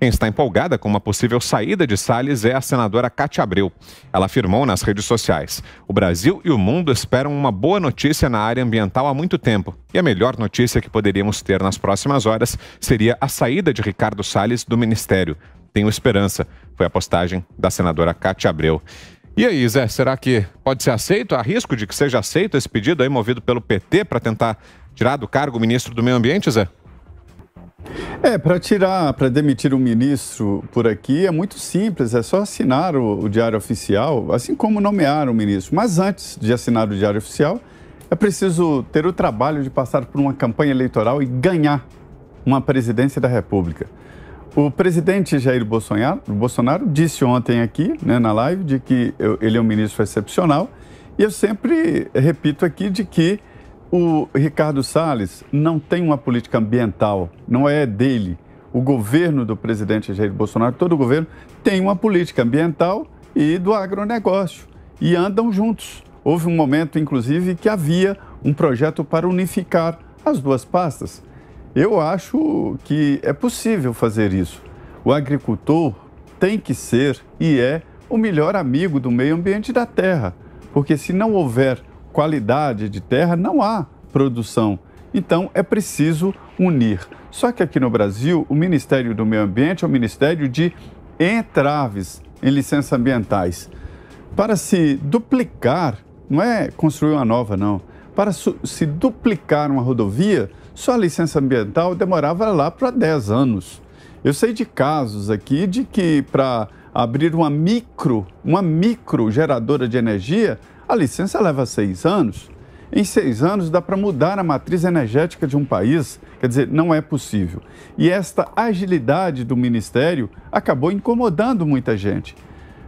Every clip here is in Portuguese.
Quem está empolgada com uma possível saída de Salles é a senadora Cátia Abreu. Ela afirmou nas redes sociais: O Brasil e o mundo esperam uma boa notícia na área ambiental há muito tempo. E a melhor notícia que poderíamos ter nas próximas horas seria a saída de Ricardo Salles do ministério. Tenho esperança, foi a postagem da senadora Cátia Abreu. E aí, Zé, será que pode ser aceito? Há risco de que seja aceito esse pedido aí movido pelo PT para tentar tirar do cargo o ministro do Meio Ambiente, Zé? É, para tirar, para demitir um ministro por aqui é muito simples, é só assinar o, o, Diário Oficial, assim como nomear o ministro. Mas antes de assinar o Diário Oficial, é preciso ter o trabalho de passar por uma campanha eleitoral e ganhar uma presidência da República. O presidente Jair Bolsonaro, Bolsonaro disse ontem aqui, né, na live, de que eu, ele é um ministro excepcional. E eu sempre repito aqui de que o Ricardo Salles não tem uma política ambiental, não é dele. O governo do presidente Jair Bolsonaro, todo o governo, tem uma política ambiental e do agronegócio e andam juntos. Houve um momento, inclusive, que havia um projeto para unificar as duas pastas. Eu acho que é possível fazer isso. O agricultor tem que ser e é o melhor amigo do meio ambiente da terra, porque se não houver qualidade de terra, não há produção. Então é preciso unir. Só que aqui no Brasil, o Ministério do Meio Ambiente é o Ministério de entraves em licenças ambientais. Para se duplicar, não é construir uma nova, não. Para se duplicar uma rodovia, só a licença ambiental demorava lá para 10 anos. Eu sei de casos aqui de que para abrir uma micro, uma micro geradora de energia, a licença leva seis anos. Em seis anos dá para mudar a matriz energética de um país, quer dizer, não é possível. E esta agilidade do Ministério acabou incomodando muita gente.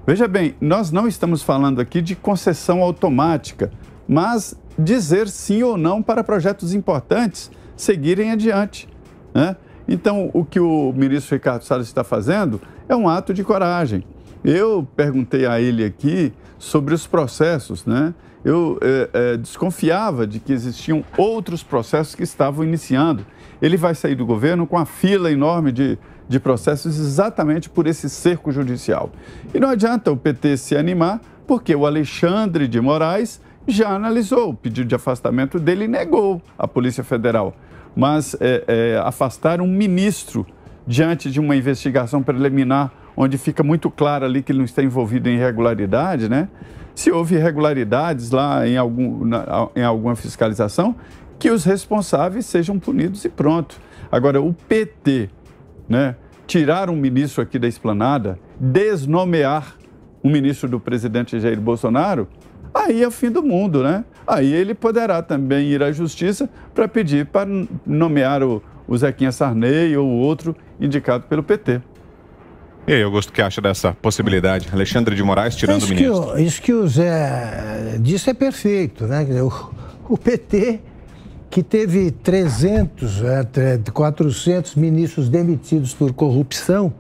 Veja bem, nós não estamos falando aqui de concessão automática, mas dizer sim ou não para projetos importantes seguirem adiante. Né? Então, o que o ministro Ricardo Salles está fazendo é um ato de coragem. Eu perguntei a ele aqui sobre os processos, né? Eu é, é, desconfiava de que existiam outros processos que estavam iniciando. Ele vai sair do governo com a fila enorme de, de processos exatamente por esse cerco judicial. E não adianta o PT se animar, porque o Alexandre de Moraes já analisou o pedido de afastamento dele e negou à Polícia Federal. Mas é, é, afastar um ministro diante de uma investigação preliminar onde fica muito claro ali que ele não está envolvido em irregularidade, né? Se houve irregularidades lá em, algum, na, em alguma fiscalização, que os responsáveis sejam punidos e pronto. Agora, o PT, né? Tirar um ministro aqui da esplanada, desnomear um ministro do presidente Jair Bolsonaro, aí é o fim do mundo, né? Aí ele poderá também ir à justiça para pedir para nomear o, o Zequinha Sarney ou outro indicado pelo PT. E aí, Augusto, o que acha dessa possibilidade? Alexandre de Moraes tirando isso o ministro. Que isso que o Zé disse é perfeito, né? O, o PT, que teve 300, 400 é, ministros demitidos por corrupção,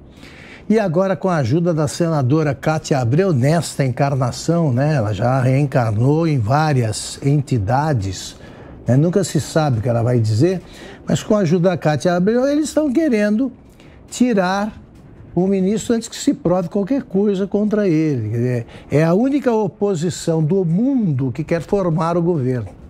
e agora com a ajuda da senadora Cátia Abreu, nesta encarnação, né? Ela já reencarnou em várias entidades, né? nunca se sabe o que ela vai dizer, mas com a ajuda da Cátia Abreu, eles estão querendo tirar o ministro antes que se prove qualquer coisa contra ele. É a única oposição do mundo que quer formar o governo.